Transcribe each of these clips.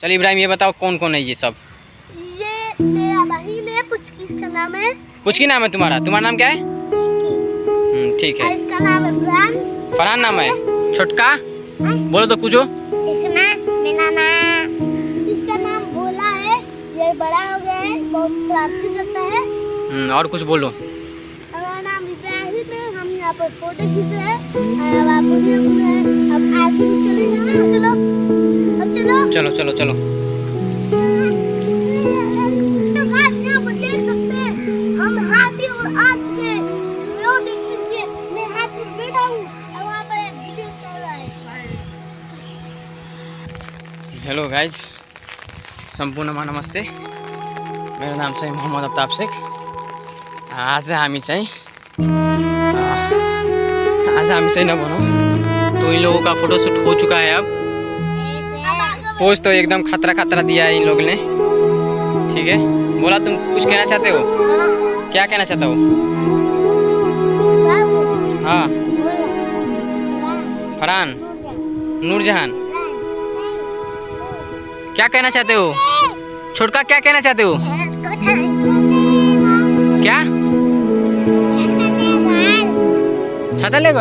चलिए इब्राहिम ये बताओ कौन कौन है ये सब? ये मेरा बहन है पुचकी इसका नाम है। पुचकी नाम है तुम्हारा? तुम्हारा नाम क्या है? हम्म, ठीक है। इसका नाम है फरहान। फरहान नाम है? छोटका? हाँ। बोलो तो कुछ हम्म, और कुछ बोलो। हमारा नाम इब्राहिम है हम यहाँ पर फ़ोटो खींच रहे हैं। अब आप अब आगे चले जाना चलो चलो चलो। हेलो गाइज़ संपूर्ण में नमस्ते। मेरे नाम से मोहम्मद अफ्ताब शेख। आज हम चाहिँ, आज चाह न नभनौँ दुई लोगों का फोटोशूट हो चुका है अब। पोज तो एकदम खतरा खतरा दिया है इन लोग ने। ठीक है? बोला तुम कुछ कहना चाहते हो? क्या कहना चाहता हो? हाँ। फरहान। नूरजहान। क्या कहना चाहते हो? छोटका क्या कहना चाहते हो? क्या? छाता ले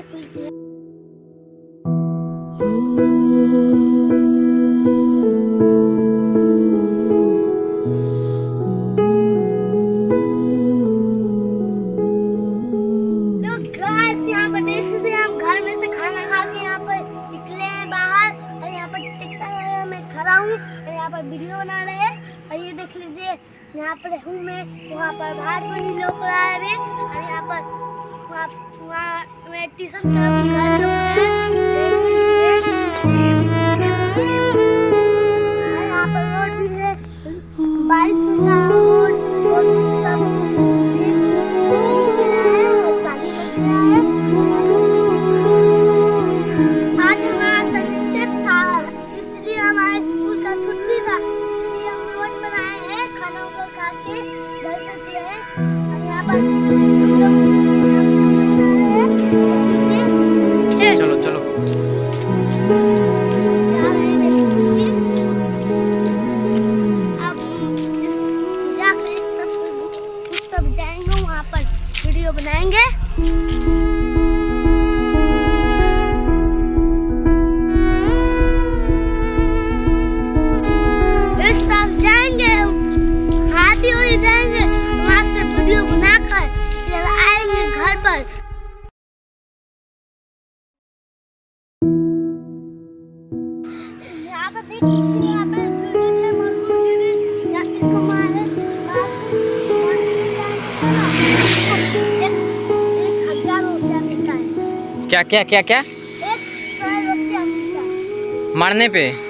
Happy वीडियो बनाएँगे। क्या क्या क्या क्या? मारने पे?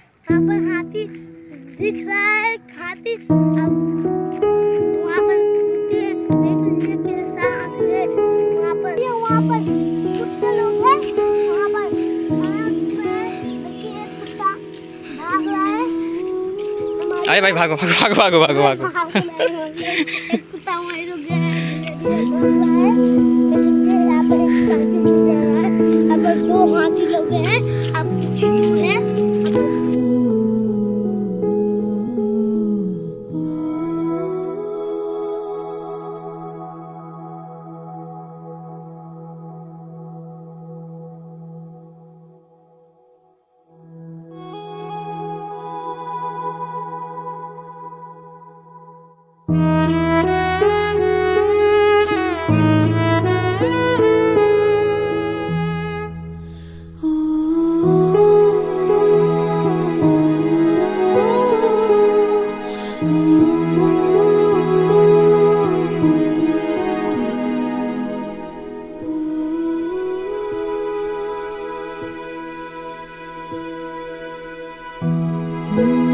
दिख रहा है अब वहाँ पर कुत्ते देख लीजिए कैसा हाथी है। वहाँ पर ये वहाँ पर कुत्ते लोग हैं। वहाँ पर कुत्ता भाग रहा है। अरे भाई भागो भागो भागो भागो भागो भागो। कुत्ता वहीं रुक गया है। पर दो हाथी लोग हैं। अब कुछ ही। हम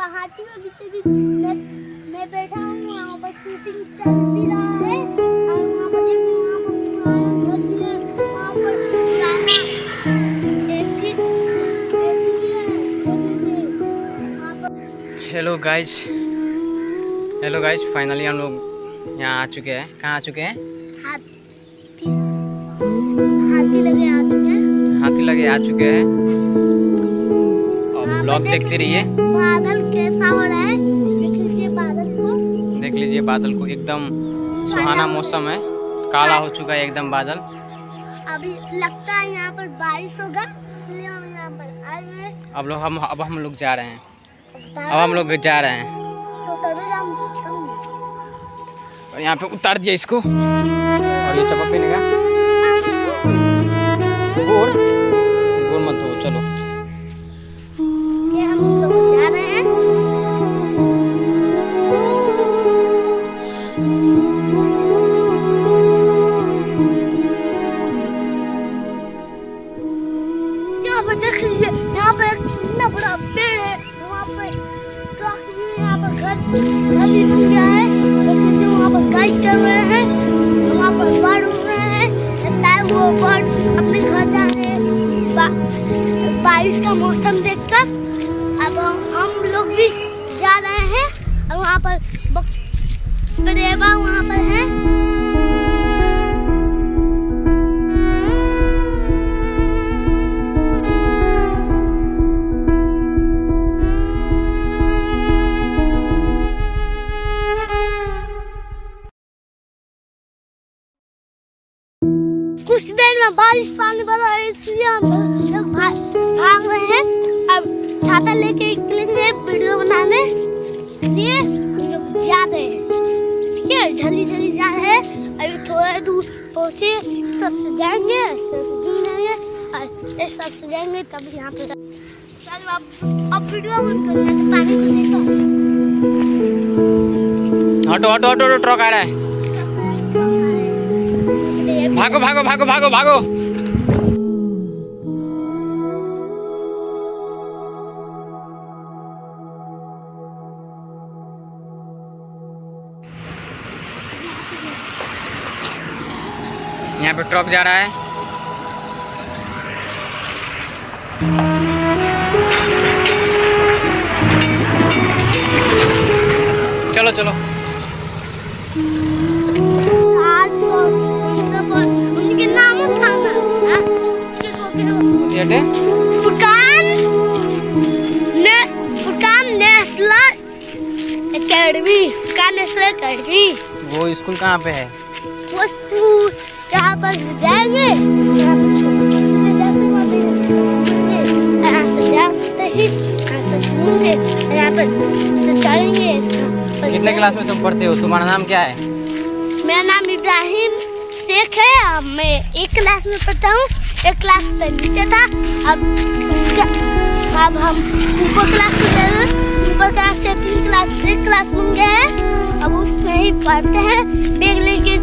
पर हाथी के पीछे भी मैं मैं बैठा हूँ यहाँ पर शूटिंग चल भी रहा है। और वहाँ पर देखो वहाँ पर पुराना घर भी वहाँ पर पुराना एक थी एक थी देखिए वहाँ पर hello guys hello guys finally हम लोग यहाँ आ चुके हैं। कहाँ आ चुके हैं? हाथी हाथी लगे आ चुके हैं। हाथी लगे आ चुके हाँ, ब्लॉग देखते रहिए। बादल कैसा हो रहा है? देख लीजिए बादल को। देख लीजिए बादल को एकदम सुहाना मौसम है। काला हो चुका है एकदम बादल। अभी लगता है यहाँ पर बारिश होगा इसलिए हम यहाँ पर आए हुए हैं। अब लोग हम अब हम लोग जा रहे हैं। अब हम लोग जा रहे हैं। तो यहाँ पे उतार दिया इसको। और ये चप्पल पहनेगा। गोल पर देख लीजिए यहाँ पर कितना बड़ा पेड़ है वहाँ पर यहाँ पर घर घर भी बन गया है वहाँ पर गाय चल रहे हैं वहाँ पर बाढ़ उड़ रहे हैं लगता है वो बाढ़ अपने घर जा रहे हैं। बा, बारिश का मौसम देखकर अब हम लोग भी जा रहे हैं और वहाँ पर बक- वहाँ पर है। बारिश आने वाला है इसलिए हम लोग भाग, रहे हैं। अब छाता लेके निकलेंगे वीडियो बनाने इसलिए हम लोग जा रहे हैं। ठीक है जल्दी जल्दी जा रहे हैं। अभी थोड़ा दूर पहुँचे सबसे जाएँगे सबसे जाएँगे और सबसे जाएँगे तब यहाँ पे चलो अब अब पानी हटो हटो हटो ट्रक आ रहा है। भागो भागो भागो भागो भागो। यहाँ पे ट्रक जा रहा है। चलो चलो। जेटे फुरकान ने Furqan national academy Furqan national academy वो स्कूल कहाँ पे है? वो स्कूल यहाँ पर जाएँगे। ही कितने क्लास में तुम पढ़ते हो? तुम्हारा नाम क्या है? मेरा नाम इब्राहिम शेख है। मैं एक क्लास में पढ़ता हूँ। एक क्लास तो नीचे था अब उसका अब हम ऊपर क्लास में गए ऊपर क्लास से तीन क्लास एक क्लास बन गए हैं। अब उसमें ही पढ़ते हैं। बैग लेके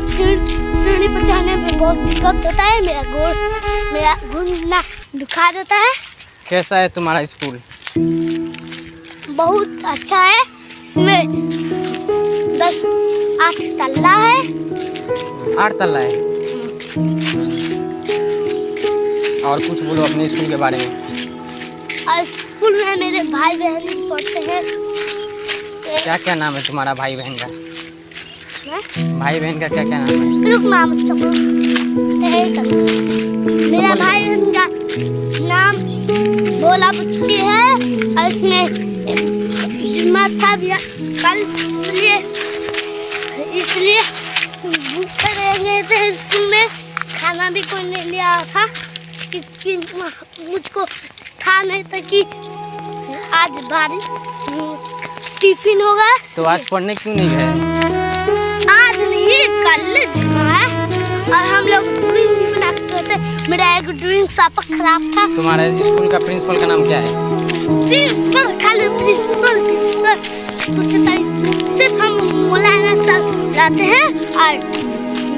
सीढ़ी पर चढ़ने में बहुत दिक्कत होता है। मेरा गोड़ मेरा घुटना दुखा देता है। कैसा है तुम्हारा स्कूल? बहुत अच्छा है। इसमें दस आठ तल्ला है। आठ तल्ला है। और कुछ बोलो अपने स्कूल के बारे में। स्कूल में मेरे भाई बहन पढ़ते हैं। क्या क्या नाम है तुम्हारा भाई बहन का? में? भाई बहन का क्या क्या नाम है? रुक नाम मेरा भाई बहन का नाम भोला पुचकी है और इसमें जुम्मा था भी कल इसलिए इसलिए भूखे रह गए थे स्कूल में। खाना भी कोई नहीं लिया था। कि, मुझको था नहीं था कि आज बारिश टिफ़िन होगा। तो आज पढ़ने क्यों नहीं गए? आज नहीं कल है। और हम लोग ड्राइंग भी बनाते थे। मेरा एक ड्राइंग सापा खराब था। तुम्हारे स्कूल का प्रिंसिपल का नाम क्या है? प्रिंसिपल खाली प्रिंसिपल प्रिंसिपल उसके तारीफ़ सिर्फ़ हम मौलाना सर बुलाते हैं और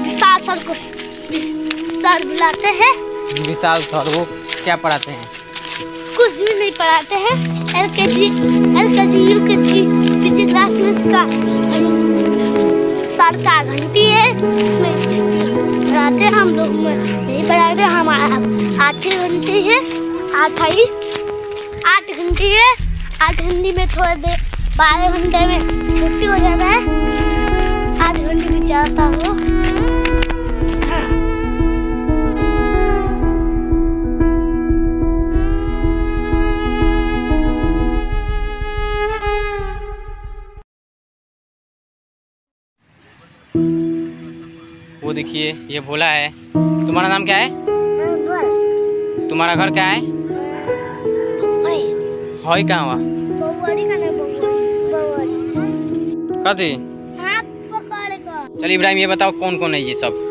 विशाल सर को सर बुलाते हैं। विशाल सर, वो क्या पढ़ाते हैं? कुछ भी नहीं पढ़ाते हैं। एल के जी, एल क्लास में उसका सर का घंटी है। पढ़ाते हम लोग नहीं पढ़ाते, हमारा आठ घंटे है। आठ आई, आठ घंटी है। आठ घंटी में थोड़ा देर, बारह घंटे में छुट्टी हो जाता है। आठ घंटे में जाता हाँ। देखिए ये भोला है। तुम्हारा नाम क्या है? तुम्हारा घर क्या है? हई कहाँ हुआ? कथी? हाथ पकड़ कर। चल इब्राहिम ये बताओ कौन कौन है ये सब?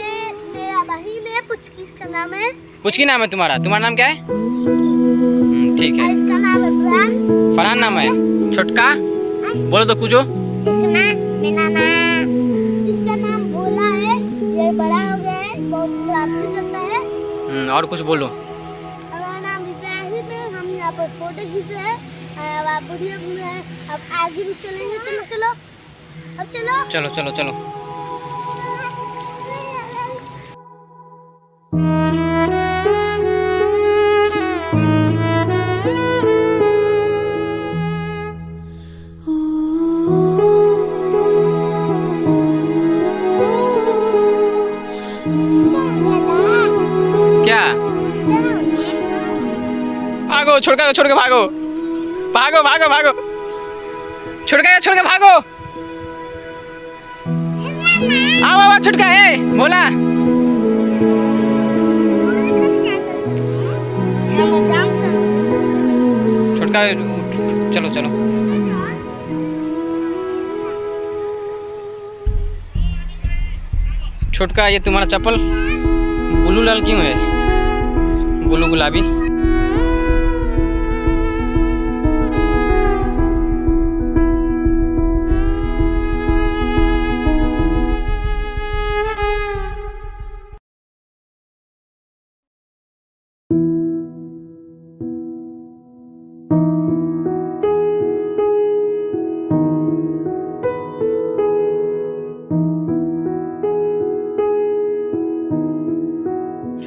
ये मेरा बहन है कुछ नाम है। की नाम है तुम्हारा। तुम्हारा नाम क्या है? हम्म, ठीक है। इसका नाम है प्राण फरहान नाम है? छोटका? बोलो तो कुछ मेरा नाम। हम्म, और कुछ बोलो। हमारा नाम इब्राहिम है हम यहाँ पर फ़ोटो खींचे हैं अब आप वीडियो घूम अब आगे भी चलेंगे चलो चलो। अब चलो। चलो चलो चलो। भागो भागो भागो। छोड़ के छोड़ के भागो। आओ आओ छुटका है बोला छुटका चलो चलो। छुटका ये तुम्हारा चप्पल। ब्लू लाल क्यों है? ब्लू गुलाबी।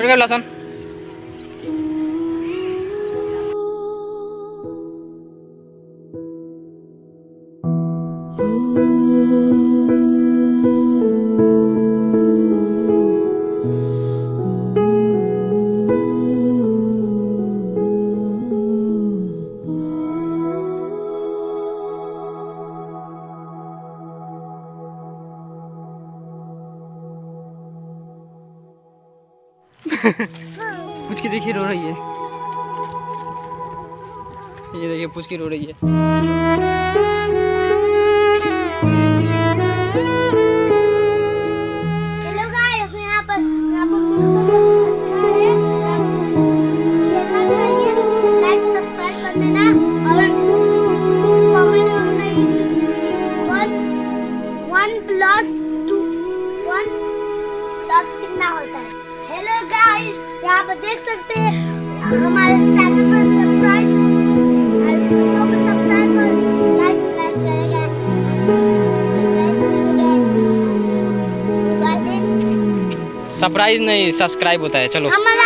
Entrega el blasón. की देखिए रो रही है। ये देखिए पूछ के रो रही है। देख सकते हैं। हमारे चैनल पर सब्सक्राइब सरप्राइज़ नहीं सब्सक्राइब होता है चलो। हमारा